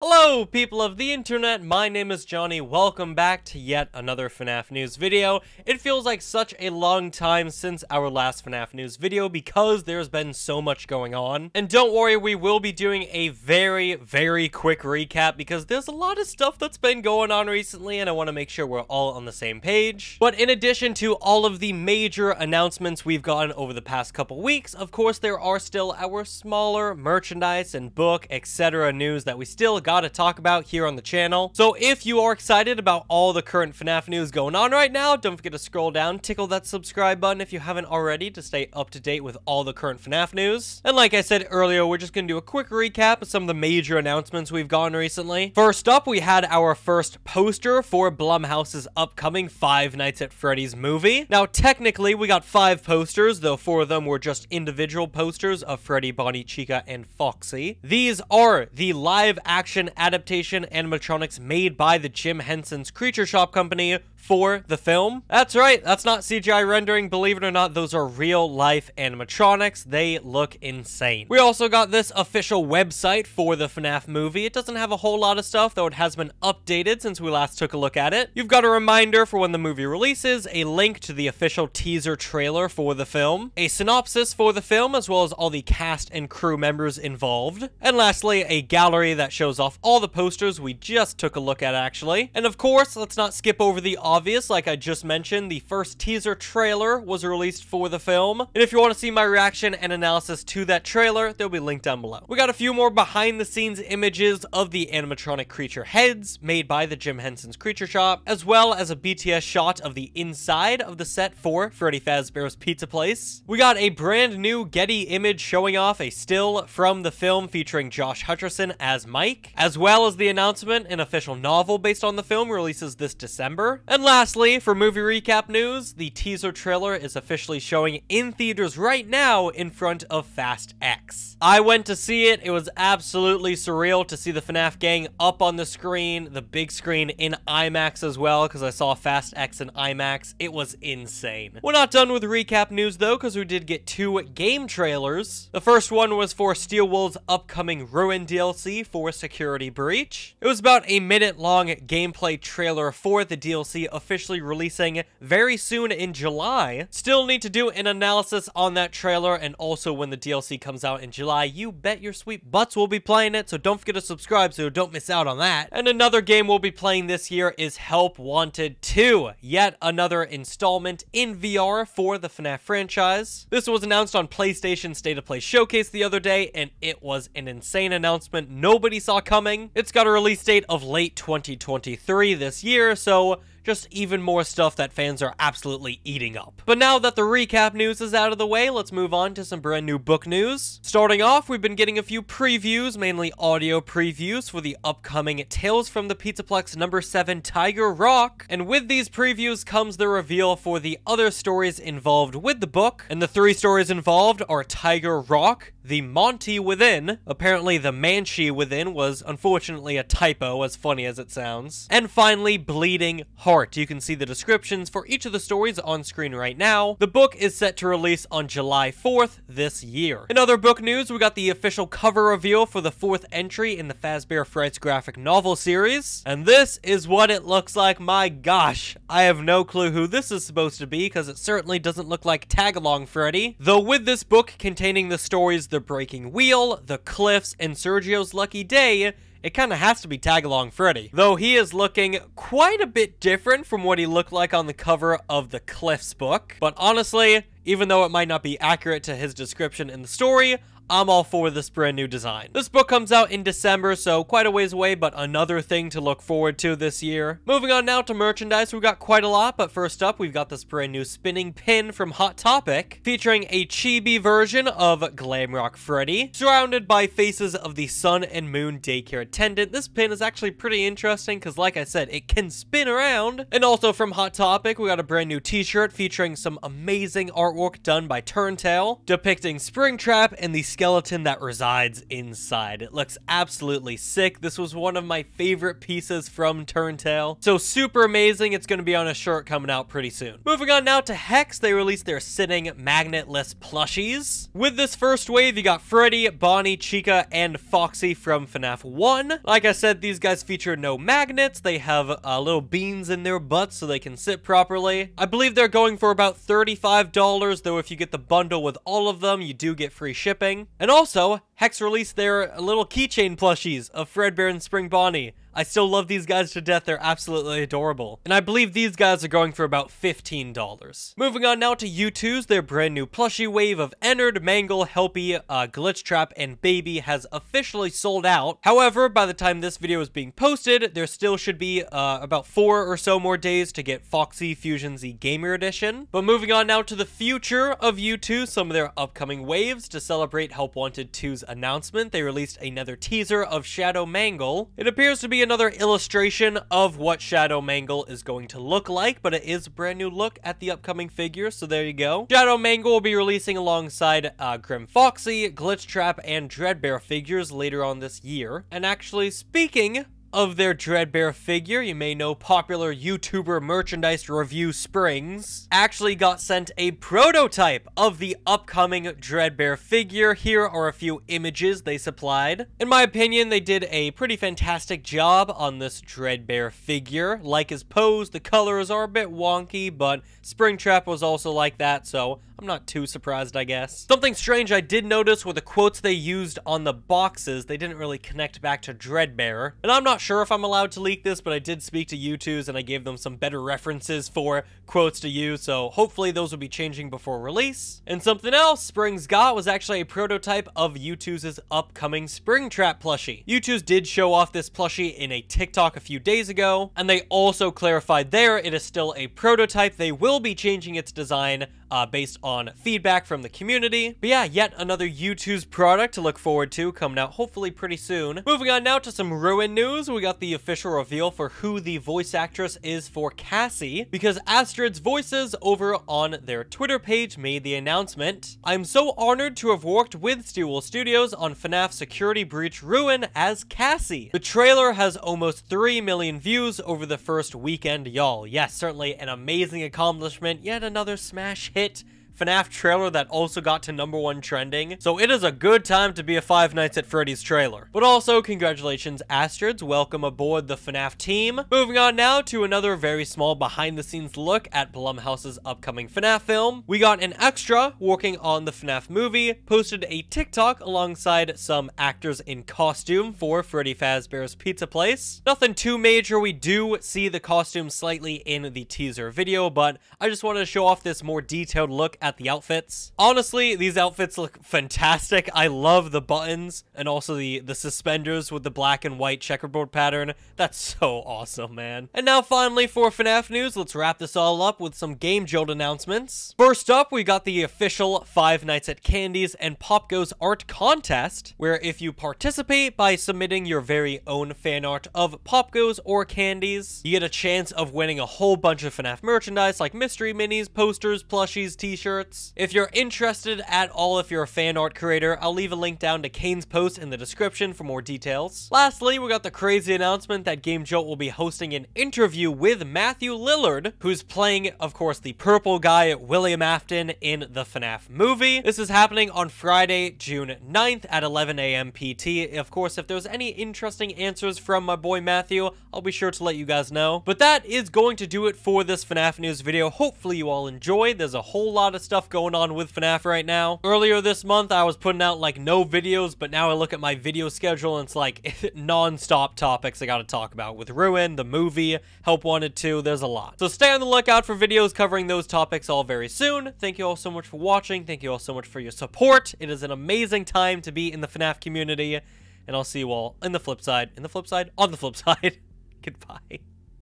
Hello, people of the internet, my name is Jonny, welcome back to yet another FNAF News video. It feels like such a long time since our last FNAF News video because there's been so much going on. And don't worry, we will be doing a very, very quick recap because there's a lot of stuff that's been going on recently and I want to make sure we're all on the same page. But in addition to all of the major announcements we've gotten over the past couple weeks, of course there are still our smaller merchandise and book, etc. news that we still got to talk about here on the channel. So if you are excited about all the current FNAF news going on right now, don't forget to scroll down, tickle that subscribe button if you haven't already to stay up to date with all the current FNAF news. And like I said earlier, we're just going to do a quick recap of some of the major announcements we've gotten recently. First up, we had our first poster for Blumhouse's upcoming Five Nights at Freddy's movie. Now, technically, we got five posters, though four of them were just individual posters of Freddy, Bonnie, Chica, and Foxy. These are the live action adaptation animatronics made by the Jim Henson's Creature Shop company for the film. That's right, that's not CGI rendering. Believe it or not, those are real life animatronics. They look insane. We also got this official website for the FNAF movie. It doesn't have a whole lot of stuff, though it has been updated since we last took a look at it. You've got a reminder for when the movie releases, a link to the official teaser trailer for the film, a synopsis for the film, as well as all the cast and crew members involved, and lastly, a gallery that shows off all the posters we just took a look at, actually. And of course, let's not skip over the obvious, like I just mentioned, the first teaser trailer was released for the film. And if you want to see my reaction and analysis to that trailer, they'll be linked down below. We got a few more behind the scenes images of the animatronic creature heads made by the Jim Henson's Creature Shop, as well as a BTS shot of the inside of the set for Freddy Fazbear's Pizza Place. We got a brand new Getty image showing off a still from the film featuring Josh Hutcherson as Mike, as well as the announcement an official novel based on the film releases this December. And and lastly, for movie recap news, the teaser trailer is officially showing in theaters right now in front of Fast X. I went to see it. It was absolutely surreal to see the FNAF gang up on the screen, the big screen in IMAX as well, because I saw Fast X in IMAX. It was insane. We're not done with recap news though, because we did get two game trailers. The first one was for Steel Wool's upcoming Ruin DLC for Security Breach. It was about a minute long gameplay trailer for the DLC officially releasing very soon in July. Still need to do an analysis on that trailer and also when the DLC comes out in July, you bet your sweet butts will be playing it, so don't forget to subscribe so don't miss out on that. And another game we'll be playing this year is Help Wanted 2, yet another installment in VR for the FNAF franchise. This was announced on PlayStation State of Play Showcase the other day, and it was an insane announcement nobody saw coming. It's got a release date of late 2023 this year, so just even more stuff that fans are absolutely eating up. But now that the recap news is out of the way, let's move on to some brand new book news. Starting off, we've been getting a few previews, mainly audio previews for the upcoming Tales from the Pizzaplex number 7 Tiger Rock, and with these previews comes the reveal for the other stories involved with the book, and the three stories involved are Tiger Rock, the Monty Within, apparently the Manchi Within was unfortunately a typo, as funny as it sounds, and finally Bleeding Heart you can see the descriptions for each of the stories on screen right now. The book is set to release on July 4th this year. In other book news, we got the official cover reveal for the fourth entry in the Fazbear Frights graphic novel series. And this is what it looks like. My gosh, I have no clue who this is supposed to be because it certainly doesn't look like Tagalong Freddy. Though with this book containing the stories The Breaking Wheel, The Cliffs, and Sergio's Lucky Day, it kind of has to be Tagalong Freddy. Though he is looking quite a bit different from what he looked like on the cover of the Cliffs book. But honestly, even though it might not be accurate to his description in the story, I'm all for this brand new design. This book comes out in December, so quite a ways away, but another thing to look forward to this year. Moving on now to merchandise, we've got quite a lot, but first up, we've got this brand new spinning pin from Hot Topic, featuring a chibi version of Glamrock Freddy, surrounded by faces of the Sun and Moon daycare attendant. This pin is actually pretty interesting, because like I said, it can spin around. And also from Hot Topic, we got a brand new t-shirt featuring some amazing artwork done by Turntail, depicting Springtrap and the skeleton that resides inside. It looks absolutely sick. This was one of my favorite pieces from Turntail. So super amazing. It's going to be on a shirt coming out pretty soon. Moving on now to Hex. They released their sitting magnetless plushies. With this first wave, you got Freddy, Bonnie, Chica, and Foxy from FNAF 1. Like I said, these guys feature no magnets. They have uh, little beans in their butts so they can sit properly. I believe they're going for about $35, though if you get the bundle with all of them, you do get free shipping. And also, Hex released their little keychain plushies of Fredbear and Spring Bonnie. I still love these guys to death. They're absolutely adorable. And I believe these guys are going for about $15. Moving on now to Youtooz, their brand new plushie wave of Ennard, Mangle, Helpy, uh, Glitchtrap, and Baby has officially sold out. However, by the time this video is being posted, there still should be uh, about four or so more days to get Foxy Fusion Z Gamer Edition. But moving on now to the future of U2, some of their upcoming waves to celebrate Help Wanted 2's announcement, they released another teaser of Shadow Mangle. It appears to be another illustration of what Shadow Mangle is going to look like, but it is a brand new look at the upcoming figure, so there you go. Shadow Mangle will be releasing alongside uh, Grim Foxy, Glitchtrap, and Dreadbear figures later on this year. And actually, speaking of their Dreadbear figure, you may know popular YouTuber merchandise review Springs, actually got sent a prototype of the upcoming Dreadbear figure. Here are a few images they supplied. In my opinion, they did a pretty fantastic job on this Dreadbear figure. Like his pose, the colors are a bit wonky, but Springtrap was also like that, so I'm not too surprised, I guess. Something strange I did notice were the quotes they used on the boxes. They didn't really connect back to Dreadbear. And I'm not sure if I'm allowed to leak this, but I did speak to Youtooz and I gave them some better references for quotes to use, so hopefully those will be changing before release. And something else Springs got was actually a prototype of Youtooz upcoming Springtrap plushie. Youtooz did show off this plushie in a TikTok a few days ago, and they also clarified there it is still a prototype. They will be changing its design uh, based on feedback from the community. But yeah, yet another Youtooz product to look forward to coming out hopefully pretty soon. Moving on now to some Ruin news, we got the official reveal for who the voice actress is for Cassie, because Astrid's Voices over on their Twitter page made the announcement. I'm so honored to have worked with Steel Studios on FNAF Security Breach Ruin as Cassie. The trailer has almost 3 million views over the first weekend, y'all. Yes, certainly an amazing accomplishment, yet another smash hit hit FNAF trailer that also got to number one trending, so it is a good time to be a Five Nights at Freddy's trailer. But also, congratulations Astrids, welcome aboard the FNAF team. Moving on now to another very small behind the scenes look at Blumhouse's upcoming FNAF film. We got an extra working on the FNAF movie, posted a TikTok alongside some actors in costume for Freddy Fazbear's Pizza Place. Nothing too major, we do see the costume slightly in the teaser video, but I just wanted to show off this more detailed look at the outfits. Honestly, these outfits look fantastic. I love the buttons and also the, the suspenders with the black and white checkerboard pattern. That's so awesome, man. And now finally for FNAF news, let's wrap this all up with some Game Jolt announcements. First up, we got the official Five Nights at Candy's and POPGOES art contest, where if you participate by submitting your very own fan art of POPGOES or Candy's, you get a chance of winning a whole bunch of FNAF merchandise like mystery minis, posters, plushies, t-shirts, shirts. If you're interested at all if you're a fan art creator, I'll leave a link down to Kane's post in the description for more details. Lastly, we got the crazy announcement that Game Jolt will be hosting an interview with Matthew Lillard, who's playing, of course, the purple guy, William Afton, in the FNAF movie. This is happening on Friday, June 9th at 11 a.m. PT. Of course, if there's any interesting answers from my boy Matthew, I'll be sure to let you guys know. But that is going to do it for this FNAF news video. Hopefully you all enjoyed. There's a whole lot of stuff going on with FNAF right now. Earlier this month, I was putting out like no videos, but now I look at my video schedule and it's like non-stop topics I gotta talk about with Ruin, the movie, Help Wanted 2, there's a lot. So stay on the lookout for videos covering those topics all very soon. Thank you all so much for watching. Thank you all so much for your support. It is an amazing time to be in the FNAF community, and I'll see you all in the flip side, in the flip side, on the flip side. Goodbye.